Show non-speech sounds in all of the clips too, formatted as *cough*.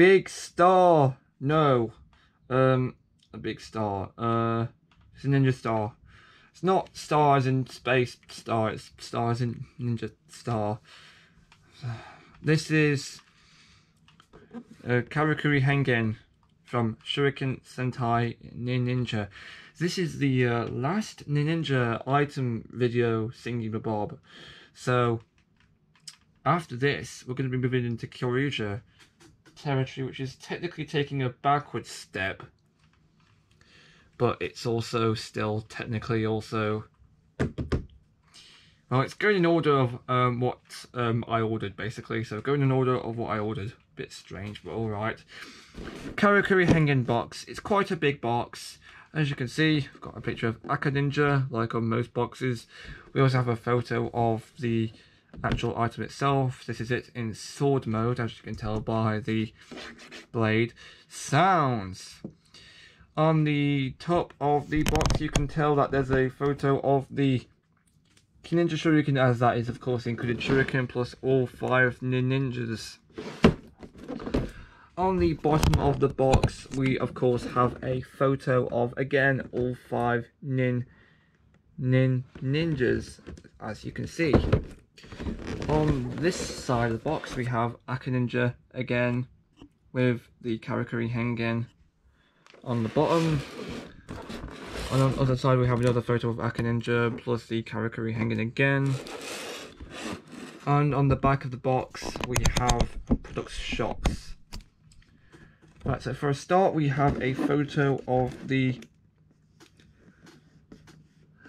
big star. No. Um, a big star. Uh, it's a ninja star. It's not stars in space star. It's stars in ninja star. *sighs* This is uh, Karakuri Hengen from Shuriken Sentai Ninninger. This is the uh, last Ninja item video singing the Bob. So after this, we're going to be moving into Kyoryuger territory, which is technically taking a backward step, but it's also still technically also. Well, it's going in order of um, what um, I ordered, basically. So going in order of what I ordered. Bit strange, but alright. Karakuri Hengen box. It's quite a big box. As you can see, I've got a picture of Aka Ninja, like on most boxes. We also have a photo of the actual item itself. This is it in sword mode, as you can tell by the blade. Sounds. On the top of the box, you can tell that there's a photo of the Ninja Shuriken, as that is, of course, included Shuriken plus all five ninjas. On the bottom of the box, we, of course, have a photo of, again, all five nin, nin ninjas, as you can see. On this side of the box we have Aka Ninja again with the Karakuri Hengen on the bottom. And on the other side we have another photo of Aka Ninja plus the Karakuri Hengen again. And on the back of the box we have product shots. Right, so for a start we have a photo of the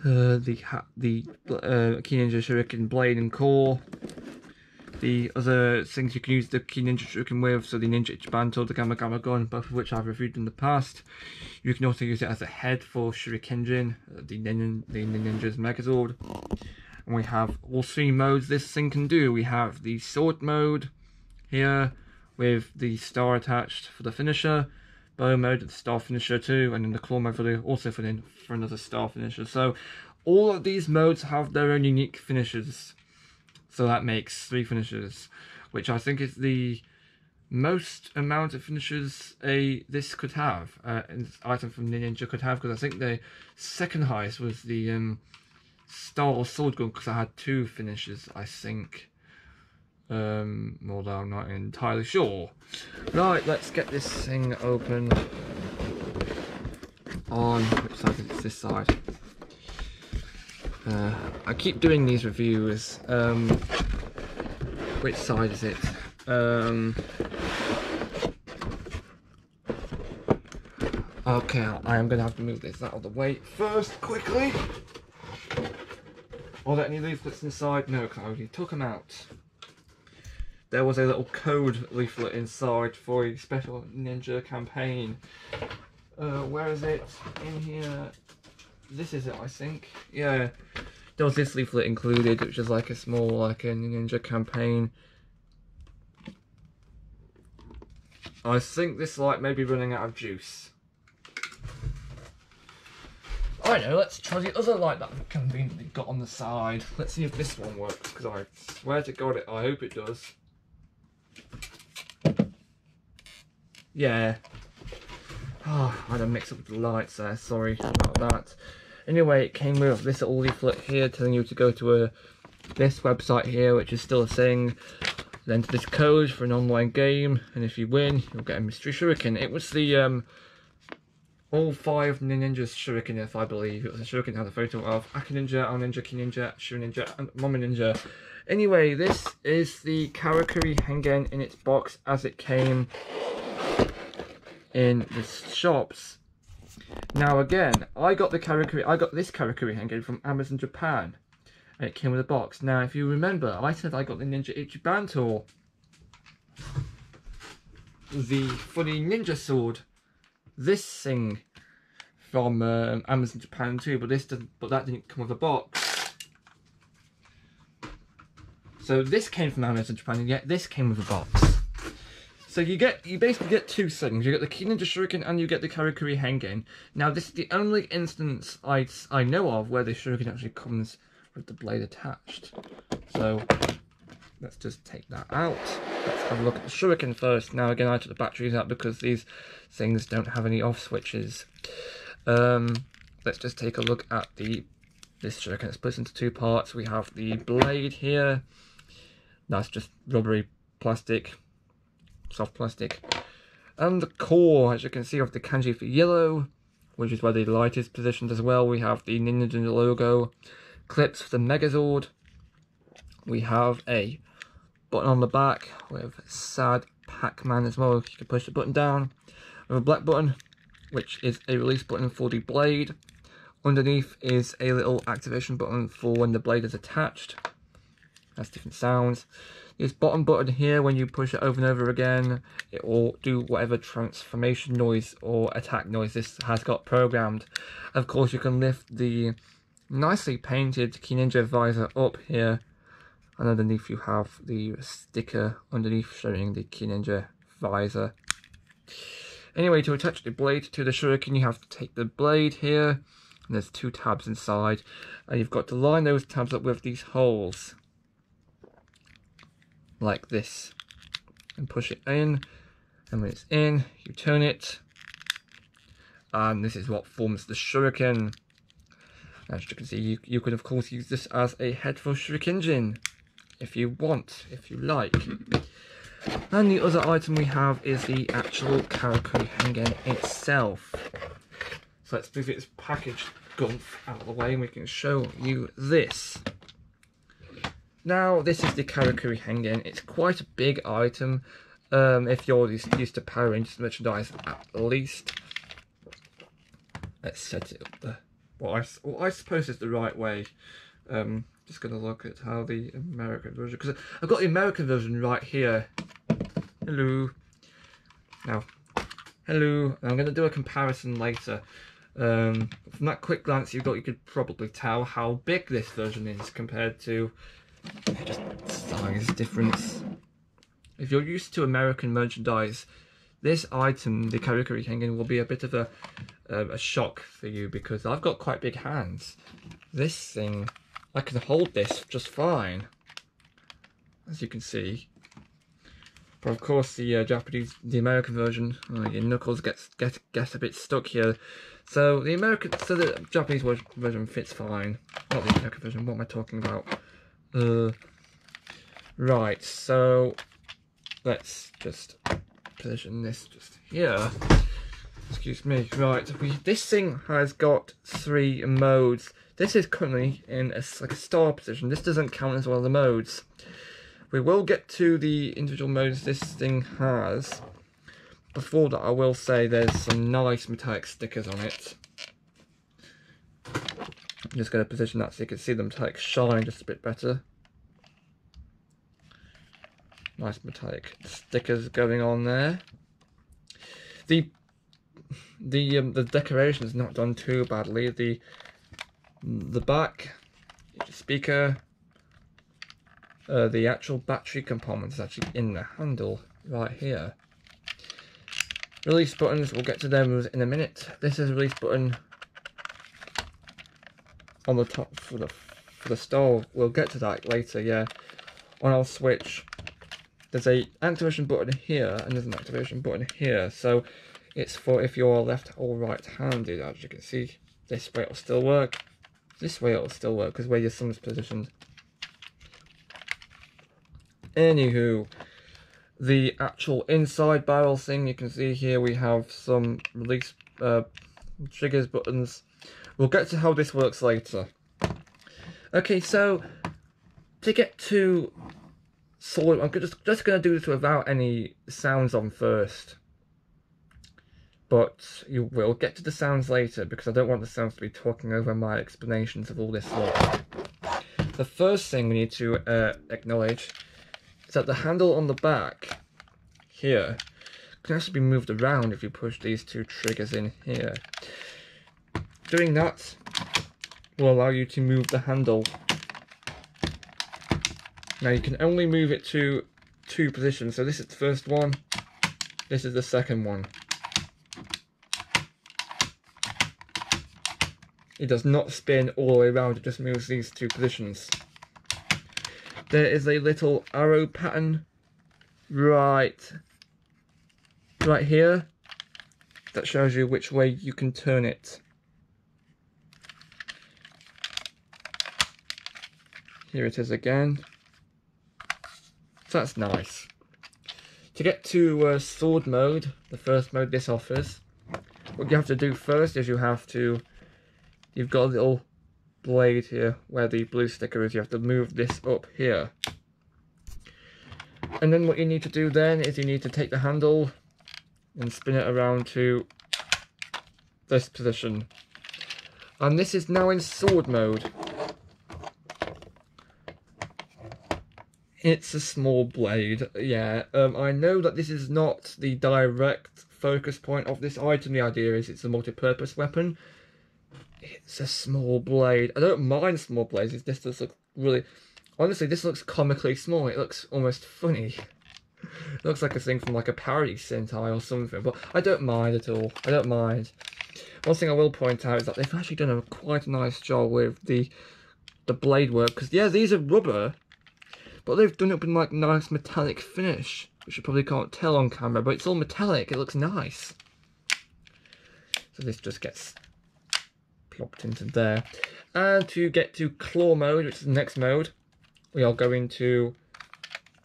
uh, the the uh, Ki Ninja Shuriken blade and core. The other things you can use the Ki Ninja Shuriken with, so the Ninja Ichibanto, the Gama Gama Gun, both of which I've reviewed in the past. You can also use it as a head for Shurikenjin, uh, the, nin the Ninninger's Megazord. And we have all three modes this thing can do. We have the sword mode here with the star attached for the finisher bow mode, the star finisher too, and then the claw mode for the, also for, the, for another star finisher. So all of these modes have their own unique finishes. So that makes three finishes, which I think is the most amount of finishes a this could have, uh, an item from Ninninger could have, because I think the second highest was the um, Star or Sword Gun, because I had two finishes, I think. Um, although I'm not entirely sure. Right, let's get this thing open on, which side is this side? Uh, I keep doing these reviews. Um, which side is it? Um, okay, I am going to have to move this out of the way first, quickly. Are there any leaflets inside? No, because I already took them out there was a little code leaflet inside for a special ninja campaign. Uh, where is it? In here. This is it, I think. Yeah. There was this leaflet included, which is like a small, like a ninja campaign. I think this light may be running out of juice. I know, let's try the other light that I've conveniently got on the side. Let's see if this one works, because I swear to God, it, I hope it does. Yeah. Oh, I had a mix up with the lights there, sorry about that. Anyway, it came with this little leaflet here telling you to go to a this website here, which is still a thing. Then to this code for an online game, and if you win, you'll get a mystery shuriken. It was the um, all five ninjas shuriken, if I believe. It was a shuriken had a photo of Aka Ninja, Ao Ninja, Ki Ninja, Shiro Ninja, and Momo Ninja. Anyway, this is the Karakuri Hengen in its box as it came in the shops. Now again, I got the Karakuri, I got this Karakuri Hengen from Amazon Japan. And it came with a box. Now if you remember, I said I got the Ninja Ichibanto. The funny ninja sword. This thing from uh, Amazon Japan too, but this doesn't but that didn't come with a box. So this came from Amazon Japan, and yet this came with a box. So you get, you basically get two things. You get the Ki Ninja Shuriken and you get the Karakuri Hengen. Now this is the only instance I, I know of where the Shuriken actually comes with the blade attached. So let's just take that out. let's have a look at the shuriken first. Now again I took the batteries out because these things don't have any off switches. Um, let's just take a look at the this shuriken. It splits into two parts. We have the blade here. That's just rubbery plastic, soft plastic. And the core, as you can see, of the kanji for yellow, which is where the light is positioned as well. We have the Ninja logo, clips for the Megazord. We have a button on the back with sad Pac-Man as well. If you can push the button down. We have a black button, which is a release button for the blade. Underneath is a little activation button for when the blade is attached. Has different sounds. This bottom button here, when you push it over and over again, it will do whatever transformation noise or attack noise this has got programmed. Of course, you can lift the nicely painted Ki Ninja visor up here and underneath you have the sticker underneath showing the Ki Ninja visor. Anyway, to attach the blade to the shuriken, you have to take the blade here, and there's two tabs inside, and you've got to line those tabs up with these holes, like this, and push it in, and when it's in, you turn it, and this is what forms the shuriken. As you can see, you, you of course use this as a head for shurikenjin, if you want, if you like. And the other item we have is the actual Karakuri Hengen itself. So let's move its package gumph out of the way and we can show you this. Now, this is the Karakuri Hengen. It's quite a big item um, if you're used to Power Rangers merchandise at least. Let's set it up there. Well, I, I suppose it's the right way. Um, just going to look at how the American version, because I've got the American version right here Hello. Now, hello. I'm going to do a comparison later. Um, from that quick glance you've got, you could probably tell how big this version is compared to just size difference. If you're used to American merchandise, this item, the Karakuri Hengen, will be a bit of a, uh, a shock for you because I've got quite big hands. This thing, I can hold this just fine, as you can see. But of course, the uh, Japanese, the American version, uh, your knuckles gets get get a bit stuck here. So the American, so the Japanese version fits fine. Not the American version. What am I talking about? Uh, right. So let's just position this just here. Excuse me. Right. We this thing has got three modes. This is currently in a, like a star position. This doesn't count as one of the modes. We will get to the individual modes this thing has. Before that, I will say there's some nice metallic stickers on it. I'm just going to position that so you can see them like shine just a bit better. Nice metallic stickers going on there. The the um, the decoration is not done too badly. The the back speaker uh, the actual battery compartment is actually in the handle right here. Release buttons, we'll get to them in a minute. This is release button on the top for the for the stove. We'll get to that later, yeah. On our switch, there's a activation button here and there's an activation button here. So it's for if you're left or right handed, as you can see. This way it'll still work. This way it'll still work because where your thumb is positioned. Anywho, the actual inside barrel thing, you can see here we have some release uh, triggers, buttons. We'll get to how this works later. Okay, so to get to solid, I'm just, just going to do this without any sounds on first. But you will get to the sounds later because I don't want the sounds to be talking over my explanations of all this stuff. The first thing we need to uh, acknowledge is that the handle on the back here can actually be moved around if you push these two triggers in here. Doing that will allow you to move the handle. Now you can only move it to two positions. So this is the first one, this is the second one. It does not spin all the way around, it just moves these two positions. There is a little arrow pattern right, right here. That shows you which way you can turn it. Here it is again. So that's nice. To get to uh, sword mode, the first mode this offers, what you have to do first is you have to, you've got a little blade here where the blue sticker is, you have to move this up here. And then what you need to do then is you need to take the handle and spin it around to this position. And this is now in sword mode. It's a small blade, yeah. Um, I know that this is not the direct focus point of this item. The idea is it's a multi-purpose weapon. It's a small blade. I don't mind small blades. This does look really... Honestly, this looks comically small. It looks almost funny. It *laughs* looks like a thing from like a parody Sentai or something. But I don't mind at all. I don't mind. One thing I will point out is that they've actually done a quite a nice job with the the blade work. Because, yeah, these are rubber but they've done it with like nice metallic finish, which you probably can't tell on camera, but it's all metallic. It looks nice. So this just gets plopped into there. And to get to claw mode, which is the next mode, we are going to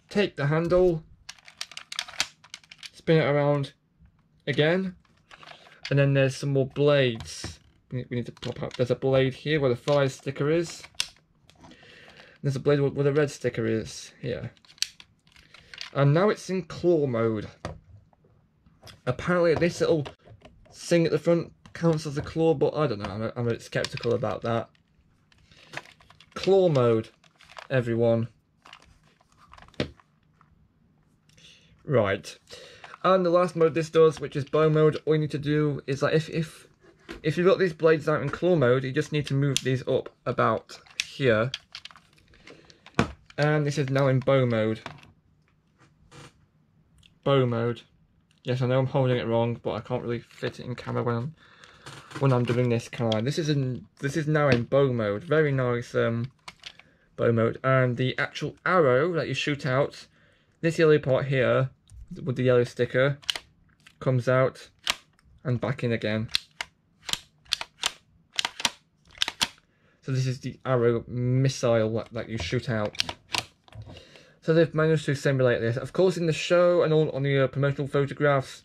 take the handle, spin it around again, and then there's some more blades. We need to pop up. There's a blade here where the fire sticker is. There's a blade where the red sticker is here. And now it's in claw mode. Apparently this little thing at the front counts as a claw, but I don't know, I'm a, I'm a bit skeptical about that. Claw mode, everyone. Right. And the last mode this does, which is bow mode, all you need to do is that if, if, if you've got these blades out in claw mode, you just need to move these up about here and this is now in bow mode. Bow mode. Yes, I know I'm holding it wrong, but I can't really fit it in camera when I'm when I'm doing this, can I? This is in this is now in bow mode. Very nice um bow mode. And the actual arrow that you shoot out, this yellow part here with the yellow sticker comes out and back in again. So this is the arrow missile that you shoot out. So they've managed to simulate this. Of course, in the show and all on the uh, promotional photographs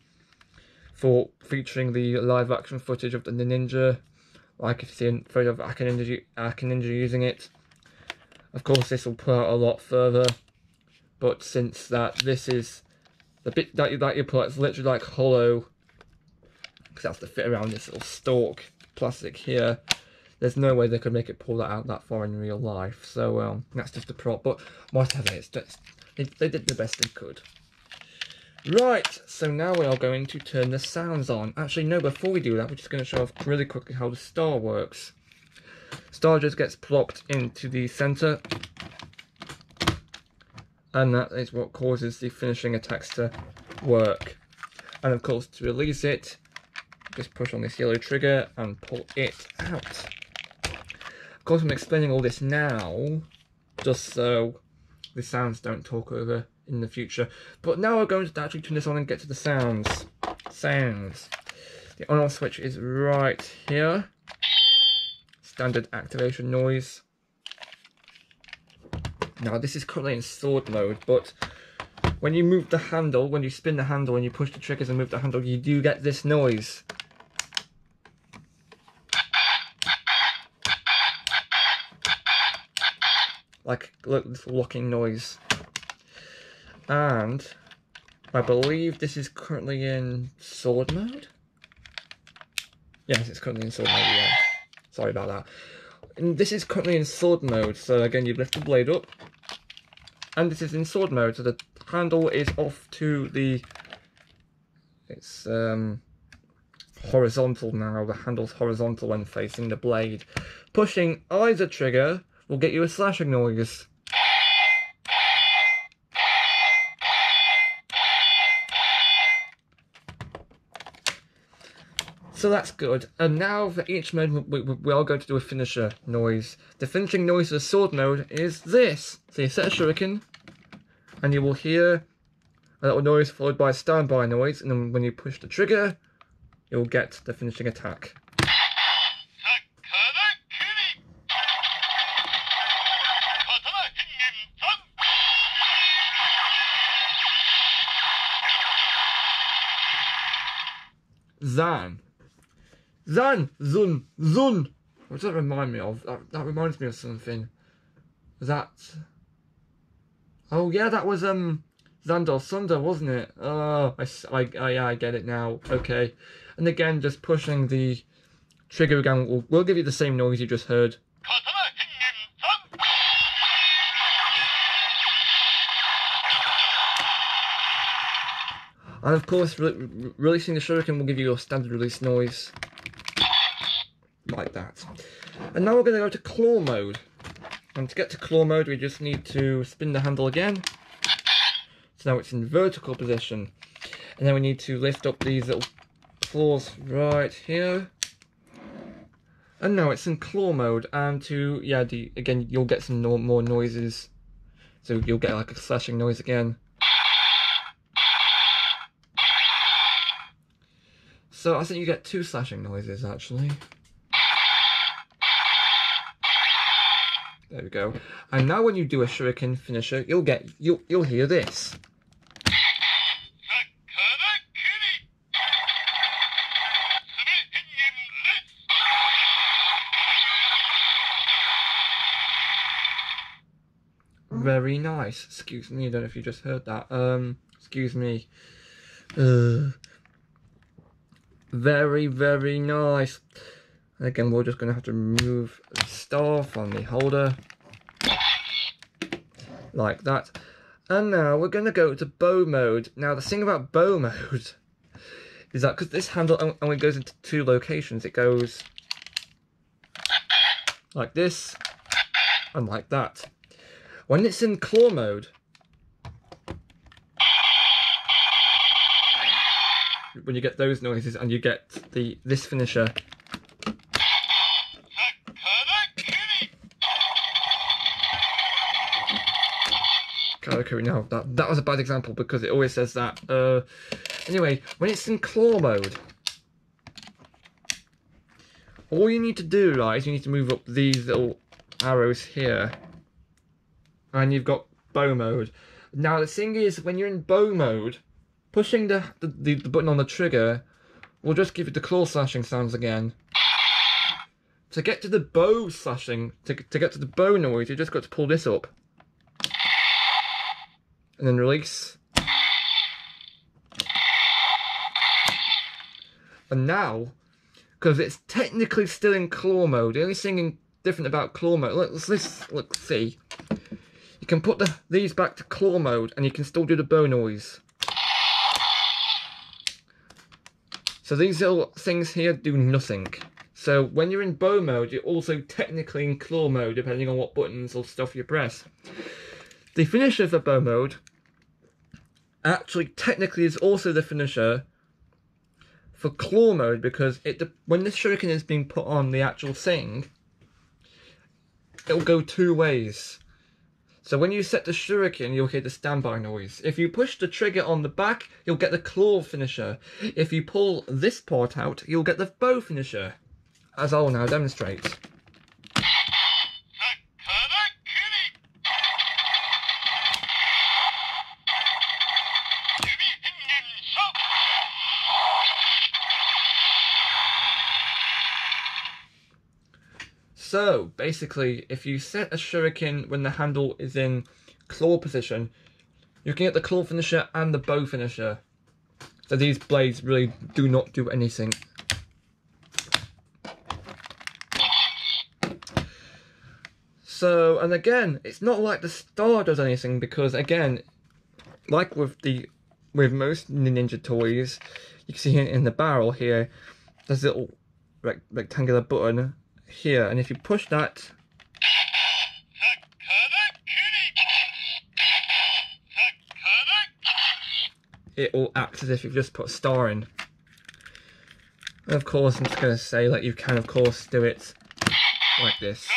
for featuring the live action footage of the Ninja, like if you see a photo of Aka Ninja, using it. Of course, this will put out a lot further, but since that this is the bit that you, that you put, it's literally like hollow, because it has to fit around this little stalk plastic here there's no way they could make it pull that out that far in real life. So um, that's just a prop. But whatever, it's just they, did the best they could. Right, so now we are going to turn the sounds on. Actually, no, before we do that, we're just going to show off really quickly how the star works. Star just gets plopped into the center. And that is what causes the finishing attacks to work. And of course, to release it, just push on this yellow trigger and pull it out. Of course, I'm explaining all this now, just so the sounds don't talk over in the future. But now we're going to actually turn this on and get to the sounds. Sounds. The on-off switch is right here. Standard activation noise. Now this is currently in sword mode, but when you move the handle, when you spin the handle and you push the triggers and move the handle, you do get this noise. Like little locking noise. And I believe this is currently in sword mode. Yes, it's currently in sword mode, yeah. Sorry about that. And this is currently in sword mode, so again you lift the blade up. And this is in sword mode, so the handle is off to the it's um horizontal now, the handle's horizontal when facing the blade. Pushing either trigger will get you a slashing noise. So that's good. And now for each mode, we, we, we, are going to do a finisher noise. The finishing noise of the sword mode is this. So you set a shuriken, and you will hear a little noise followed by a standby noise, and then when you push the trigger, you'll get the finishing attack. Zan. Zan! Zun! Zun! What does that remind me of? That, that reminds me of something. That... Oh yeah, that was um Zandar Thunder, wasn't it? Oh, I, I, I, yeah, I get it now. Okay. And again, just pushing the trigger again will, will give you the same noise you just heard. And of course, re releasing the shuriken will give you your standard release noise. Like that. And now we're going to go to claw mode. And to get to claw mode, we just need to spin the handle again. So now it's in vertical position. And then we need to lift up these little claws right here. And now it's in claw mode. And to, yeah, the, again, you'll get some no more noises. So you'll get like a slashing noise again. So I think you get two slashing noises actually. There we go. And now when you do a shuriken finisher, you'll get you'll you'll hear this. Very nice. Excuse me, I don't know if you just heard that. Um, excuse me. Uh, very, very nice. Again, we're just going to have to remove the star from the holder. Like that. And now we're going to go to bow mode. Now, the thing about bow mode *laughs* is that because this handle only goes into two locations, it goes like this and like that. When it's in claw mode, when you get those noises and you get the this finisher. Karakuri, no, that, that was a bad example because it always says that. Uh, anyway, when it's in claw mode, all you need to do, right, is you need to move up these little arrows here. And you've got bow mode. Now, the thing is, when you're in bow mode, Pushing the, the, the button on the trigger will just give you the claw slashing sounds again. To get to the bow slashing, to, to get to the bow noise, you just got to pull this up. And then release. And now, because it's technically still in claw mode, the only thing different about claw mode, let's, let's, let's see. You can put the, these back to claw mode and you can still do the bow noise. So these little things here do nothing. So when you're in bow mode, you're also technically in claw mode, depending on what buttons or stuff you press. The finisher for bow mode actually technically is also the finisher for claw mode because it when the shuriken is being put on the actual thing, it'll go two ways. So when you set the shuriken, you'll hear the standby noise. If you push the trigger on the back, you'll get the claw finisher. If you pull this part out, you'll get the bow finisher, as I'll now demonstrate. So basically, if you set a shuriken when the handle is in claw position, you can get the claw finisher and the bow finisher. So these blades really do not do anything. So, and again, it's not like the star does anything because again, like with the with most Ninja toys, you can see in the barrel here, there's a little rectangular button here and if you push that it will act as if you've just put a star in. And of course I'm just going to say that you can of course do it like this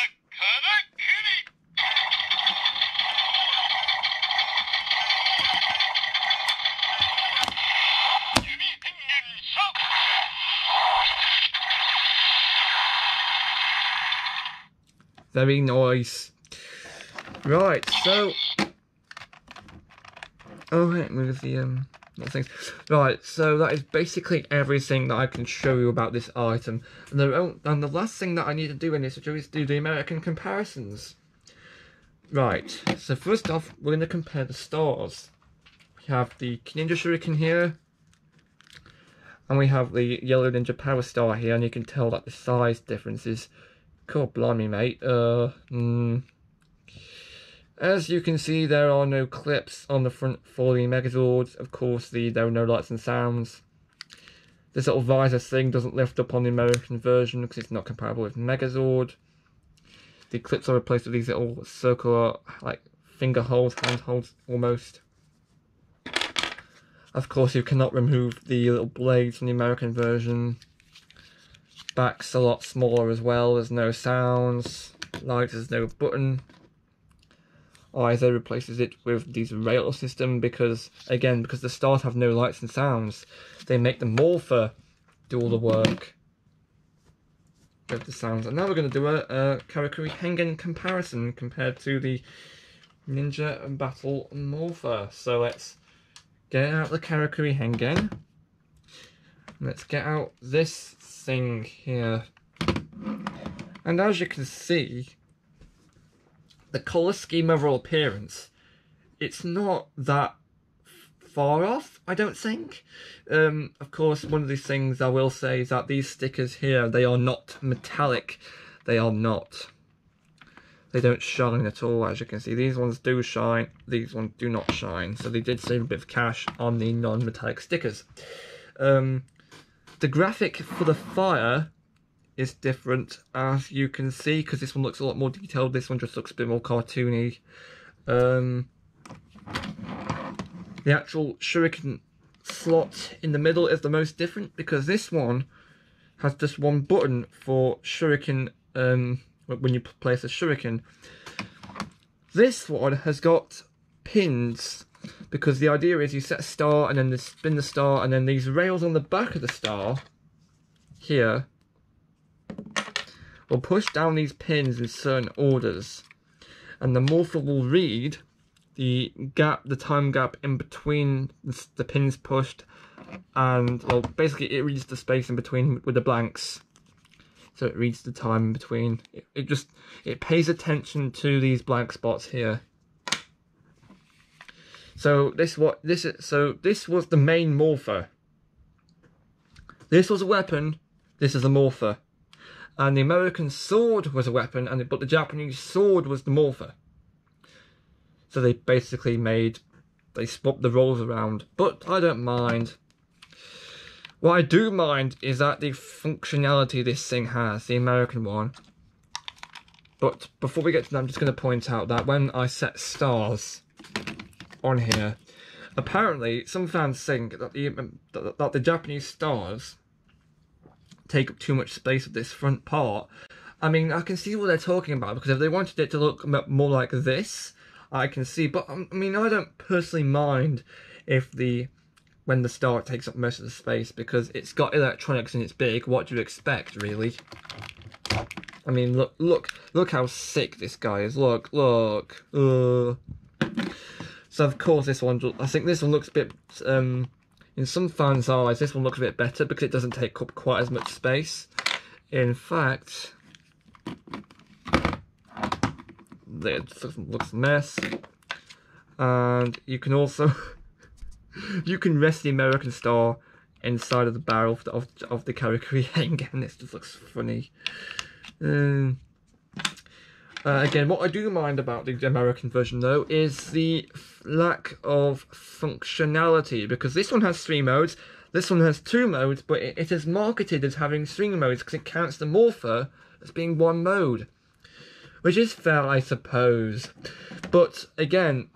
Very nice. Right, so... Oh, wait, move the, um... Things. Right, so that is basically everything that I can show you about this item. And the, and the last thing that I need to do in this video is do the American comparisons. Right, so first off, we're going to compare the stars. We have the Ninja Shuriken here, and we have the Yellow Ninja Power Star here, and you can tell that the size difference is... God blimey, mate. Uh, mm, as you can see, there are no clips on the front for the Megazords. Of course, the there are no lights and sounds. This little visor thing doesn't lift up on the American version because it's not compatible with Megazord. The clips are replaced with these little circular, like, finger holes, hand holes, almost. Of course, you cannot remove the little blades from the American version. Back's a lot smaller as well, there's no sounds. Lights, there's no button. Oh, Either replaces it with these rail system because again because the stars have no lights and sounds they make the morpher do all the work with the sounds. And now we're going to do a, a Karakuri Hengen comparison compared to the Ninja Battle Morpher. So let's get out the Karakuri Hengen let's get out this thing here and as you can see the colour scheme overall appearance, it's not that far off, I don't think. Um, of course, one of these things I will say is that these stickers here, they are not metallic. They are not. They don't shine at all, as you can see. These ones do shine, these ones do not shine. So they did save a bit of cash on the non-metallic stickers. Um, the graphic for the fire is different as you can see because this one looks a lot more detailed. This one just looks a bit more cartoony. Um, the actual shuriken slot in the middle is the most different because this one has just one button for shuriken um, when you place a shuriken. This one has got pins because the idea is you set a star and then spin the star and then these rails on the back of the star here will push down these pins in certain orders. And the morpher will read the gap, the time gap in between the pins pushed and well basically it reads the space in between with the blanks. So it reads the time in between. It, it just it pays attention to these blank spots here so this what this is so this was the main morpher this was a weapon this is a morpher and the American sword was a weapon, and but the Japanese sword was the morpher. So they basically made they swapped the roles around, but I don't mind. What I do mind is that the functionality this thing has, the American one. But before we get to that, I'm just going to point out that when I set stars on here, apparently some fans think that the that, that the Japanese stars take up too much space of this front part. I mean, I can see what they're talking about because if they wanted it to look more like this, I can see. But um, I mean, I don't personally mind if the when the star takes up most of the space because it's got electronics and it's big. What do you expect, really? I mean, look, look, look how sick this guy is. Look, look. Uh. So of course this one, I think this one looks a bit um, in some fans' eyes, this one looks a bit better because it doesn't take up quite as much space. In fact, it looks a mess. And you can also, *laughs* you can rest the American Star inside of the barrel of the, of, the Karakuri and *laughs* this just looks funny. Um, uh, again, what I do mind about the American version though is the lack of functionality because this one has three modes, this one has two modes, but it, it is marketed as having three modes because it counts the Morpher as being one mode. Which is fair, I suppose. But again,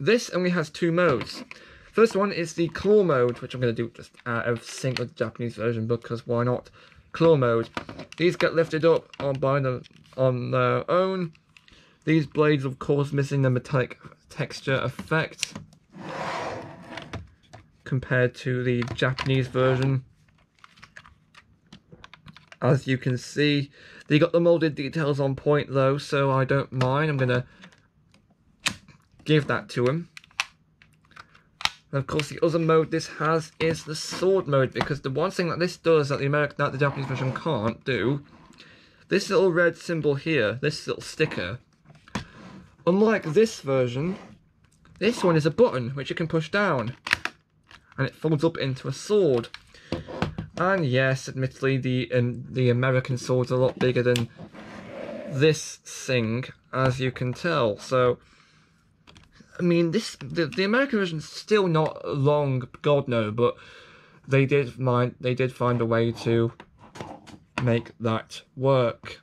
this only has two modes. First one is the claw mode, which I'm going to do just out of sync with the Japanese version because why not? Claw mode. These get lifted up on by the on their own. These blades, of course, missing the metallic texture effect compared to the Japanese version. as you can see. They got the molded details on point though, so I don't mind. I'm gonna give that to him. And of course, the other mode this has is the sword mode, because the one thing that this does that the American, that the Japanese version can't do, this little red symbol here, this little sticker, unlike this version, this one is a button which you can push down, and it folds up into a sword. And yes, admittedly, the um, the American sword's a lot bigger than this thing, as you can tell. So, I mean, this the, the American version's still not long, God no, but they did find they did find a way to make that work.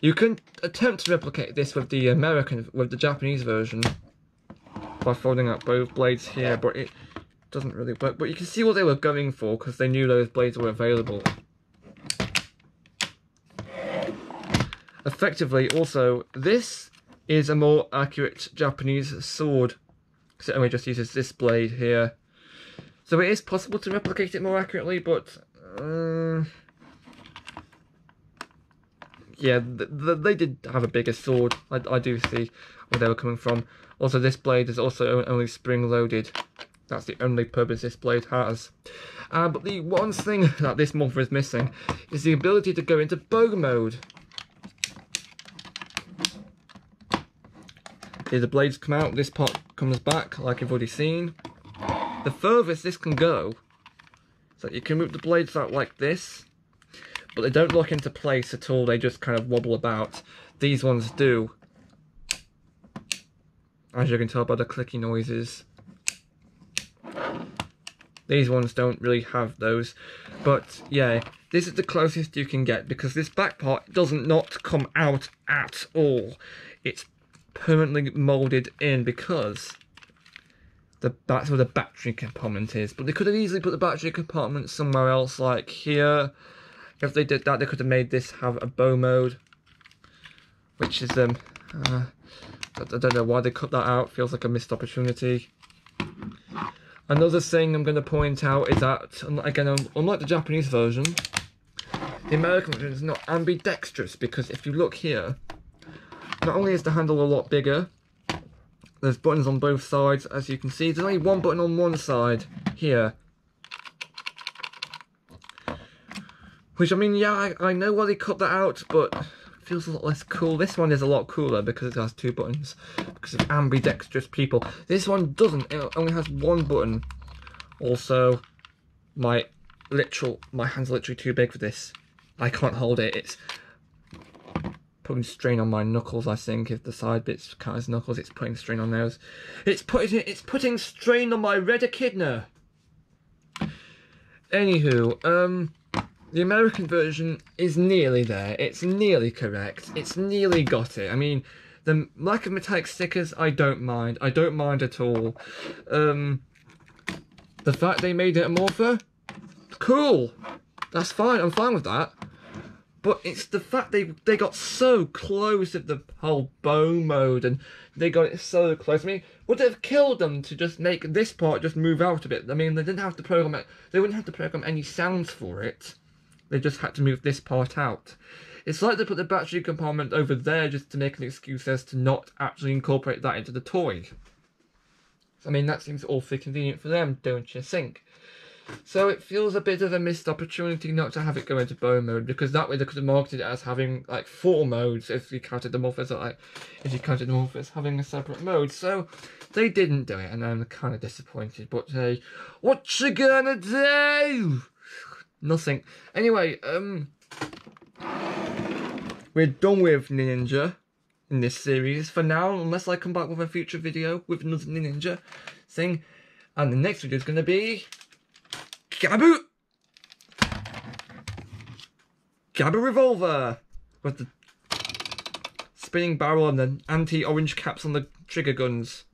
You can attempt to replicate this with the American with the Japanese version by folding up both blades here, but it doesn't really work, but you can see what they were going for because they knew those blades were available. Effectively, also, this is a more accurate Japanese sword because it only just uses this blade here. So it is possible to replicate it more accurately, but... Uh, yeah, th th they did have a bigger sword. I, I do see where they were coming from. Also, this blade is also only spring-loaded. That's the only purpose this blade has. Uh, but the one thing *laughs* that this Morpher is missing is the ability to go into bow mode. Here the blades come out, this part comes back like you've already seen. The furthest this can go is that you can move the blades out like this, but they don't lock into place at all, they just kind of wobble about. These ones do. As you can tell by the clicky noises. These ones don't really have those. But yeah, this is the closest you can get because this back part does not not come out at all. It's permanently molded in because the that's where the battery compartment is. But they could have easily put the battery compartment somewhere else, like here. If they did that, they could have made this have a bow mode, which is um, uh, I don't know why they cut that out. Feels like a missed opportunity. Another thing I'm going to point out is that, again, unlike the Japanese version, the American version is not ambidextrous because if you look here, not only is the handle a lot bigger, there's buttons on both sides, as you can see. There's only one button on one side, here. Which, I mean, yeah, I, I know why they cut that out, but feels a lot less cool. This one is a lot cooler because it has two buttons, because of ambidextrous people. This one doesn't, it only has one button. Also, my literal, my hand's literally too big for this. I can't hold it, it's putting strain on my knuckles, I think. If the side bits count as knuckles, it's putting strain on those. It's putting, it's putting strain on my red echidna. Anywho, um, the American version is nearly there. It's nearly correct. It's nearly got it. I mean, the lack of metallic stickers, I don't mind. I don't mind at all. Um, the fact they made it a morpher, cool. That's fine. I'm fine with that. But it's the fact they they got so close with the whole bow mode and they got it so close. I mean, would it have killed them to just make this part just move out a bit? I mean, they didn't have to program it. They wouldn't have to program any sounds for it. They just had to move this part out. It's like they put the battery compartment over there just to make an excuse as to not actually incorporate that into the toy. I mean, that seems awfully convenient for them, don't you think? So it feels a bit of a missed opportunity not to have it go into bow mode because that way they could have marketed it as having like four modes if you counted them off as like if you counted them off as having a separate mode. So they didn't do it and I'm kind of disappointed. But hey, what you gonna do? Nothing. Anyway, um, we're done with Ninninger in this series for now, unless I come back with a future video with another Ninja thing. And the next video is going to be Gabu! Gabu Revolver! With the spinning barrel and the anti-orange caps on the trigger guns.